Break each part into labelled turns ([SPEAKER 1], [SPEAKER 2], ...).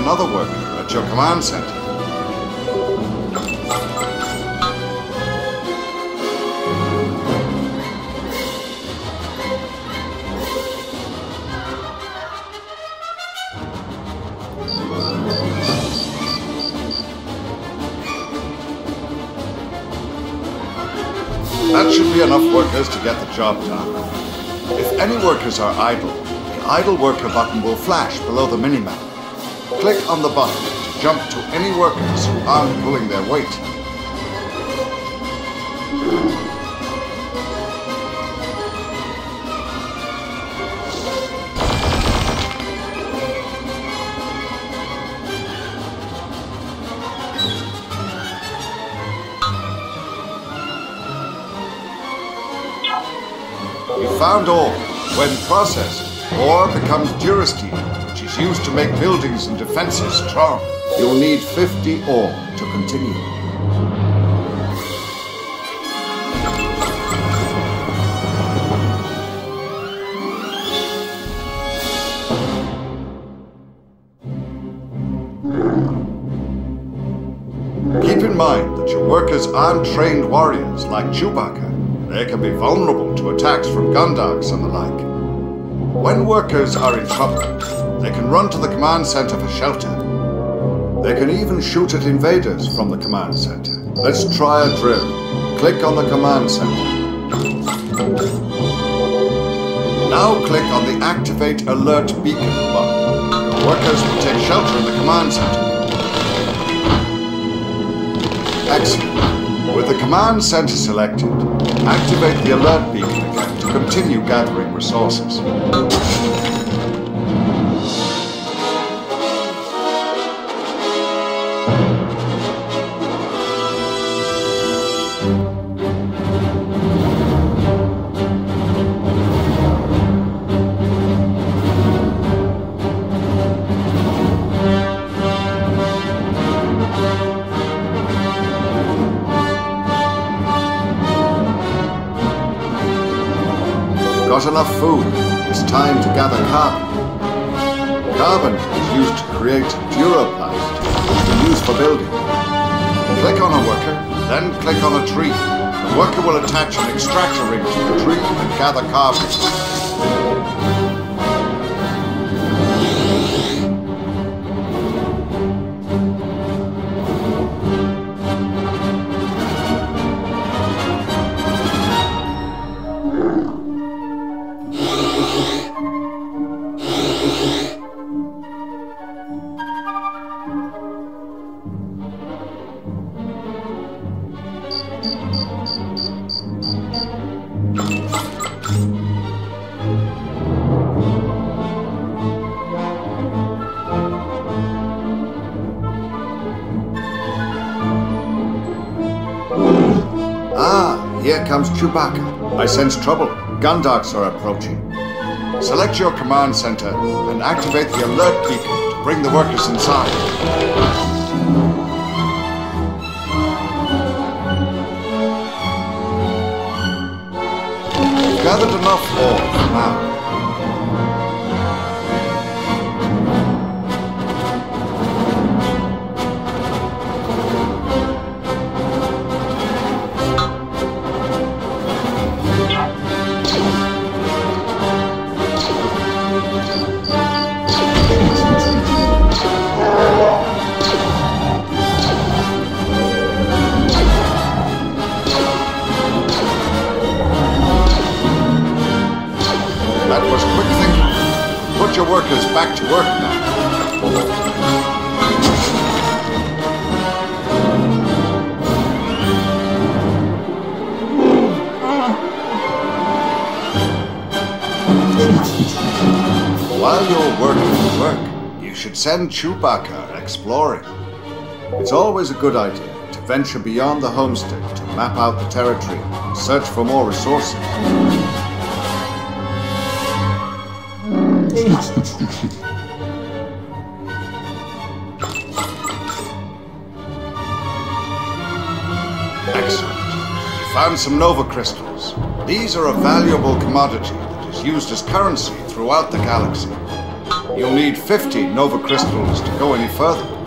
[SPEAKER 1] another worker at your command center. That should be enough workers to get the job done. If any workers are idle, the idle worker button will flash below the minimap. Click on the button to jump to any workers who aren't pulling their weight. Found ore. When processed, ore becomes is used to make buildings and defenses strong. You'll need 50 ore to continue. Keep in mind that your workers aren't trained warriors like Chewbacca. They can be vulnerable to attacks from Gundarks and the like. When workers are in trouble, they can run to the command center for shelter. They can even shoot at invaders from the command center. Let's try a drill. Click on the command center. Now click on the Activate Alert Beacon button. Workers will take shelter in the command center. Excellent. With the command center selected, activate the alert beacon again to continue gathering resources. Got enough food. It's time to gather carbon. Carbon is used to create Duroplast, which we use for building. Click on a worker, then click on a tree. The worker will attach an extractor ring to the tree and gather carbon. Chewbacca. I sense trouble. Gundarks are approaching. Select your command center and activate the alert beacon to bring the workers inside. Gathered enough for now. While you're working work, you should send Chewbacca exploring. It's always a good idea to venture beyond the homestead to map out the territory and search for more resources. Excellent. You found some Nova crystals. These are a valuable commodity that is used as currency throughout the galaxy. You'll need 50 Nova Crystals to go any further.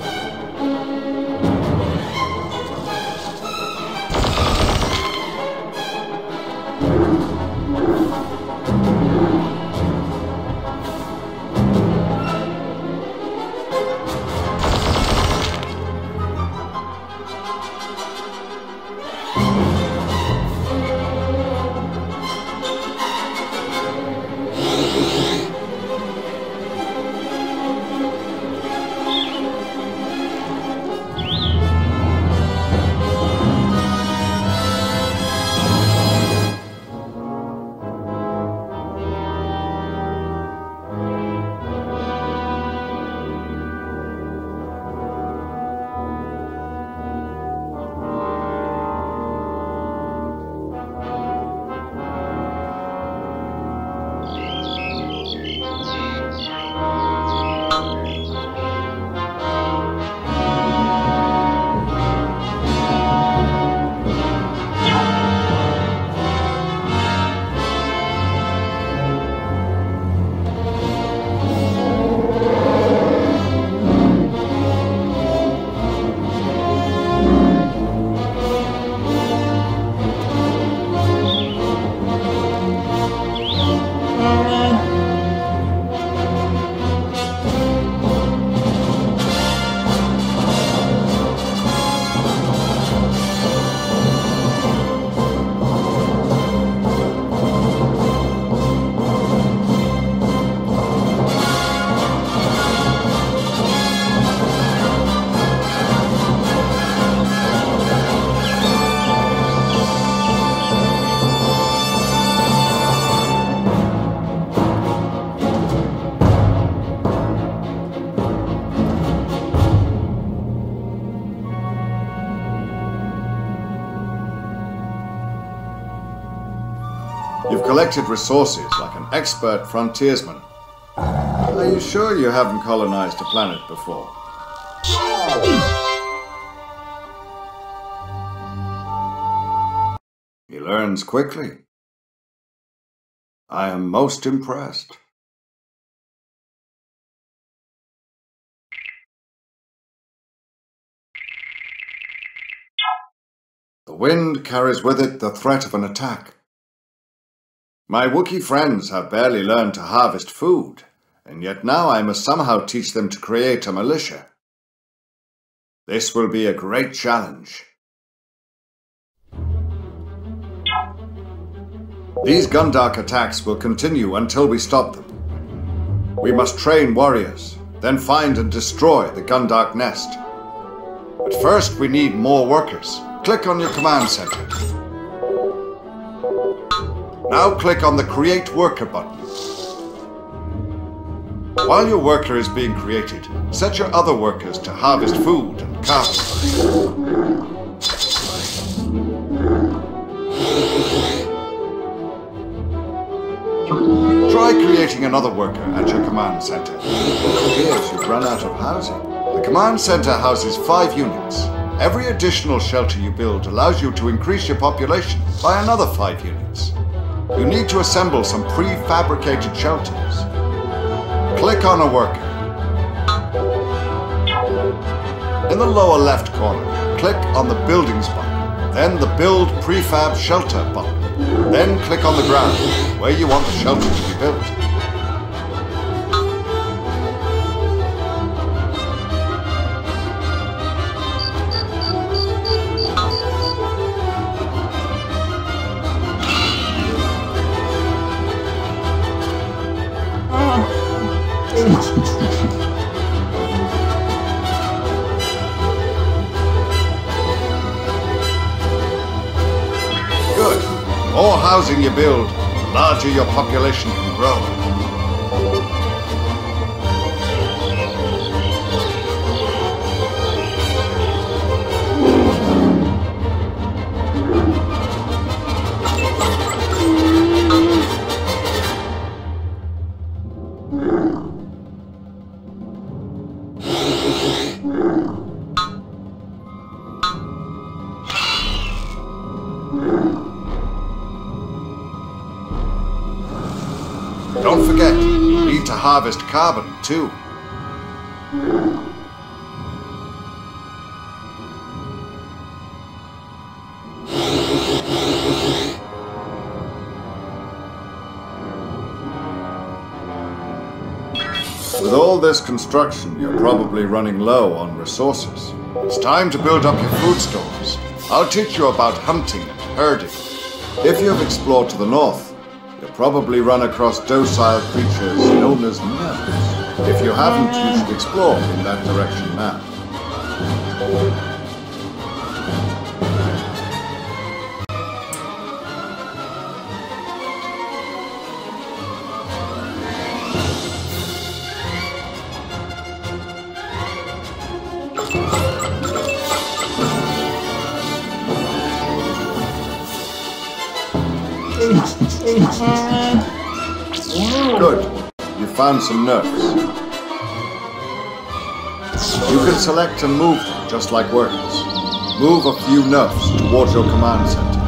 [SPEAKER 1] Collected resources like an expert frontiersman. Are you sure you haven't colonized a planet before? He learns quickly. I am most impressed. The wind carries with it the threat of an attack. My Wookiee friends have barely learned to harvest food, and yet now I must somehow teach them to create a militia. This will be a great challenge. These Gundark attacks will continue until we stop them. We must train warriors, then find and destroy the Gundark nest. But first we need more workers. Click on your command center. Now click on the Create Worker button. While your worker is being created, set your other workers to harvest food and carpentry. Try creating another worker at your command center. Appears you've run out of housing. The command center houses five units. Every additional shelter you build allows you to increase your population by another five units. You need to assemble some prefabricated shelters. Click on a worker. In the lower left corner, click on the Buildings button, then the Build Prefab Shelter button. Then click on the ground, where you want the shelter to be built. Build, the larger your population can grow. Harvest carbon, too. With all this construction, you're probably running low on resources. It's time to build up your food stores. I'll teach you about hunting and herding. If you've explored to the north, you'll probably run across docile creatures nerfs. If you haven't, you should explore in that direction now. Good. Found some nerfs. You can select and move them just like workers. Move a few nerfs towards your command center.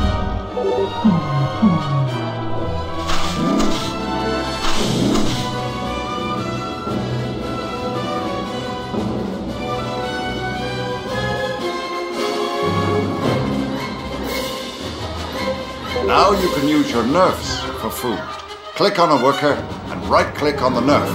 [SPEAKER 1] Now you can use your nerfs for food. Click on a worker and right-click on the nerf.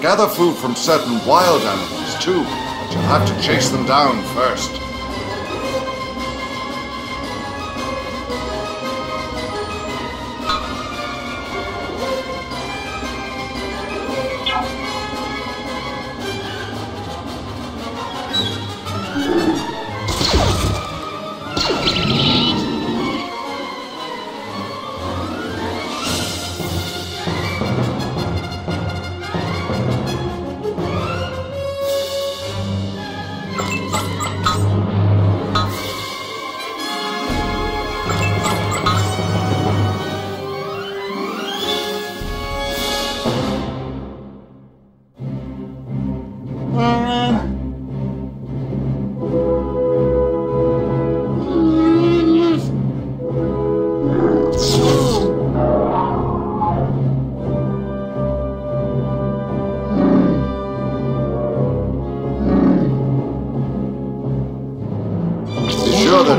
[SPEAKER 1] Gather food from certain wild animals too, but you'll have to chase them down first.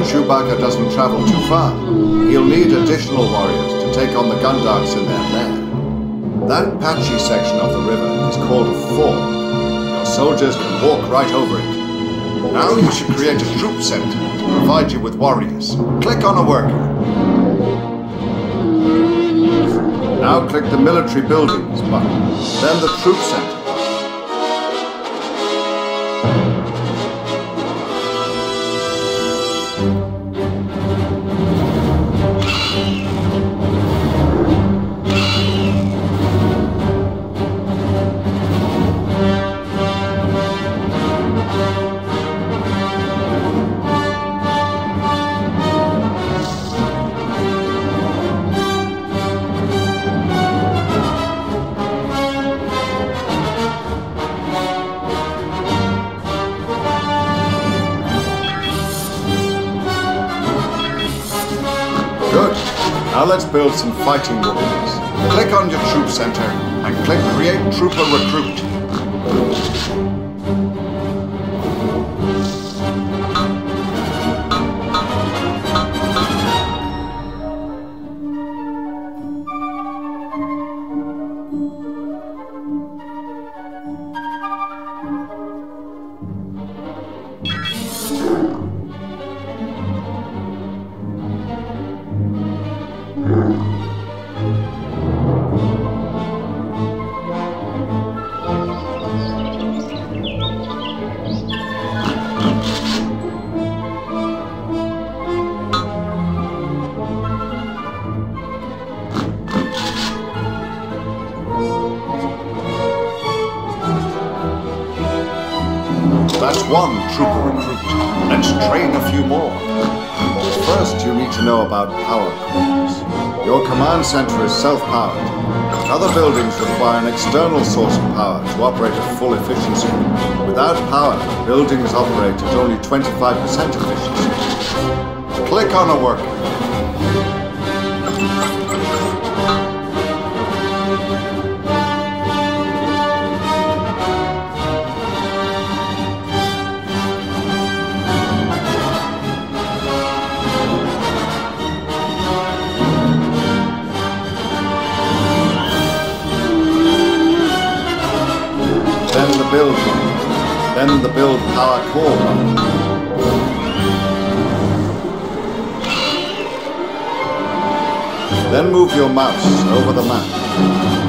[SPEAKER 1] Chewbacca doesn't travel too far. He'll need additional warriors to take on the Gundarks in their lair. That patchy section of the river is called a ford. Your soldiers can walk right over it. Now you should create a troop center to provide you with warriors. Click on a worker. Now click the military buildings button, then the troop center. Build some fighting warriors. Click on your troop center and click Create Trooper Recruit. One trooper recruit. Let's train a few more. First, you need to know about power cores. Your command center is self-powered. Other buildings require an external source of power to operate at full efficiency. Without power, buildings operate at only 25% efficiency. Click on a worker. Then the build core. Then move your mouse over the map.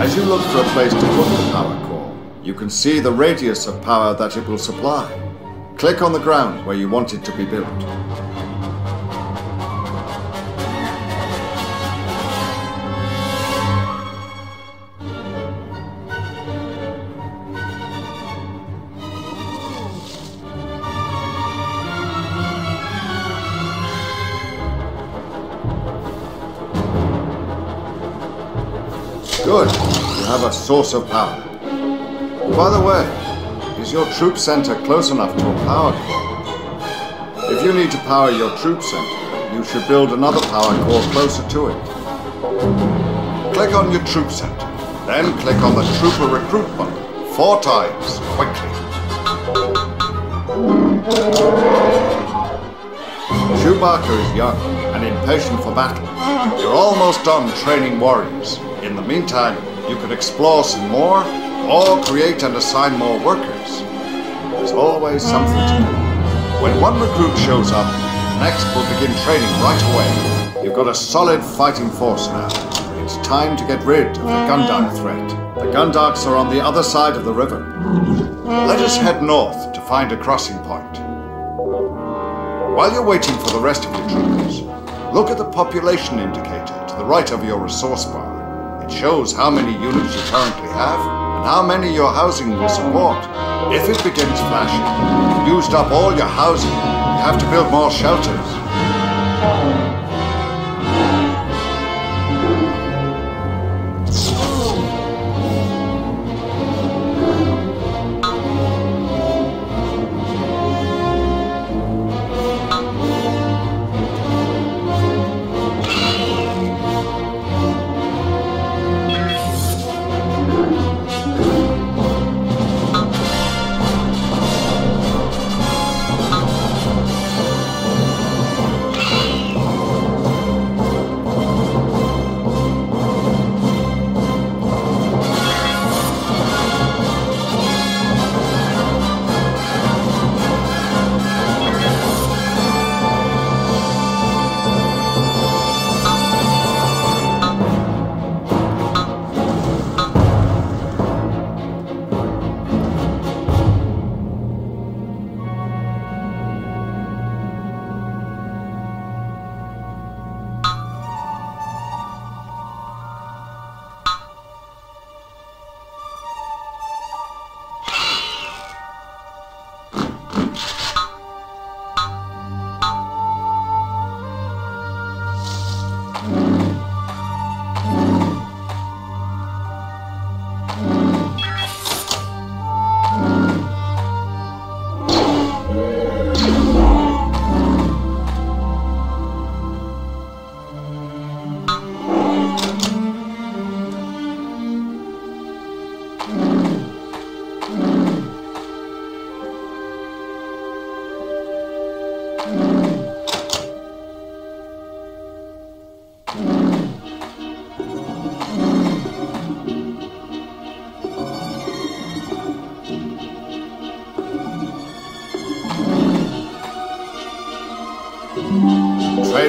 [SPEAKER 1] As you look for a place to put the power core, you can see the radius of power that it will supply. Click on the ground where you want it to be built. Have a source of power. By the way, is your troop center close enough to a power core? If you need to power your troop center, you should build another power core closer to it. Click on your troop center, then click on the trooper recruit button four times, quickly. Chewbacca is young and impatient for battle. You're almost done training warriors. In the meantime, could explore some more or create and assign more workers. There's always something to do. When one recruit shows up, the next will begin training right away. You've got a solid fighting force now. It's time to get rid of the Gundark threat. The Gundarks are on the other side of the river. Let us head north to find a crossing point. While you're waiting for the rest of your troopers, look at the population indicator to the right of your resource bar. It shows how many units you currently have and how many your housing will support. If it begins flashing, you've used up all your housing, you have to build more shelters.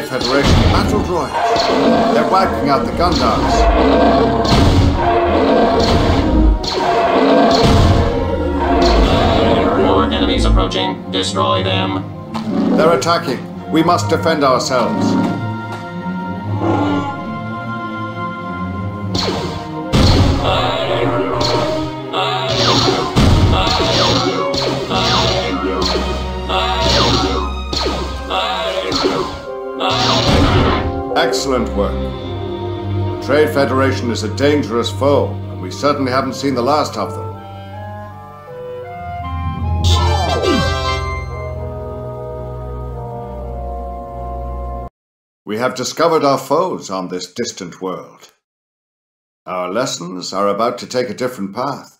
[SPEAKER 1] Federation battle droids. They're wiping out the Gundarks.
[SPEAKER 2] More enemies approaching. Destroy them.
[SPEAKER 1] They're attacking. We must defend ourselves. Excellent work. The Trade Federation is a dangerous foe, and we certainly haven't seen the last of them. We have discovered our foes on this distant world. Our lessons are about to take a different path.